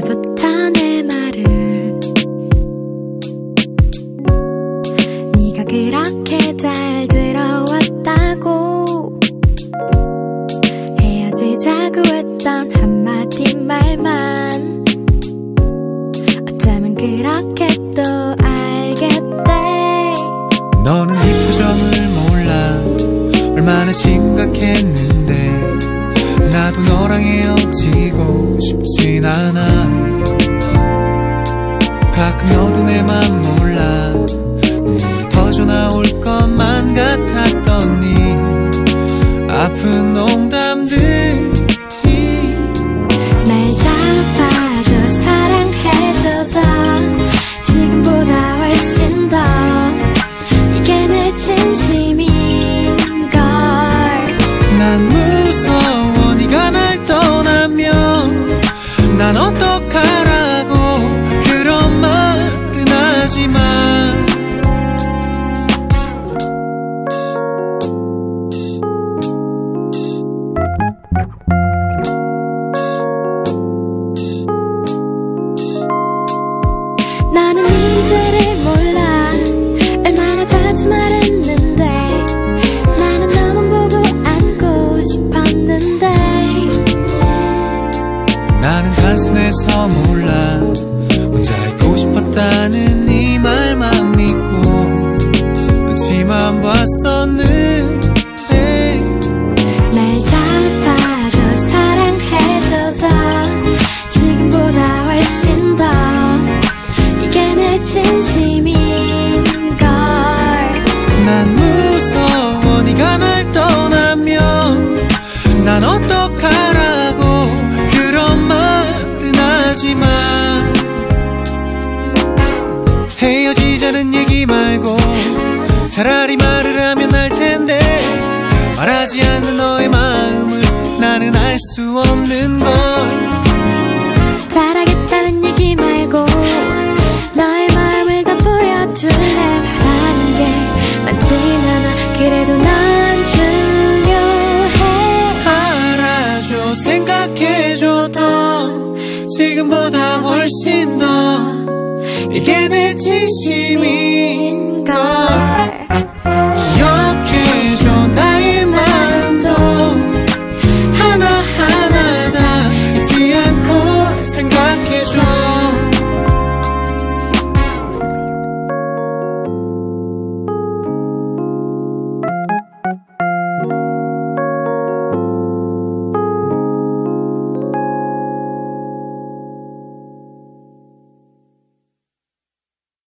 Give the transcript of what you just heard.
이제부터 내 말을. 네가 그렇게 잘 들어왔다고 헤어지자고 했던 한마디 말만. 어쩌면 그렇게 또 알겠대. 너는 이 표정을 몰라. 얼마나 심각했는데. 나도 너랑 헤어지고 싶진 않아. 가끔 너도 내 맘 몰라. 내일 더 전화 올 것만 같았더니 아픈 농담들이 날 잡아줘 사랑해줘도 지금보다 훨씬 더 이게 내 진심인걸. 난 난 단순해서 몰라. 혼자 있고 싶었다는 네 말만 믿고 눈치만 봤었는데. 날 잡아줘 사랑해줘도 지금보다 훨씬 더. 이게 내 진심인걸. 난 무서워 네가 날 떠나면. 난 어떡하 하지만 헤어지자는 얘기 말고 차라리 말을 하면 할 텐데 말하지 않는 너의 마음을 나는 알 수 없는 걸 지금보다 훨씬 더 이게 내 진심인걸.